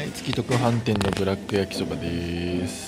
はい、月特飯店のブラック焼きそばです。